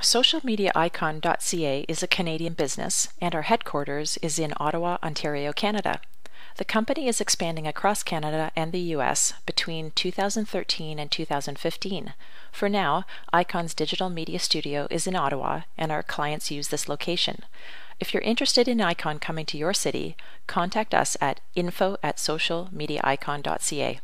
Socialmediaicon.ca is a Canadian business, and our headquarters is in Ottawa, Ontario, Canada. The company is expanding across Canada and the US between 2013 and 2015. For now, Icon's digital media studio is in Ottawa, and our clients use this location. If you're interested in Icon coming to your city, contact us at info at socialmediaicon.ca.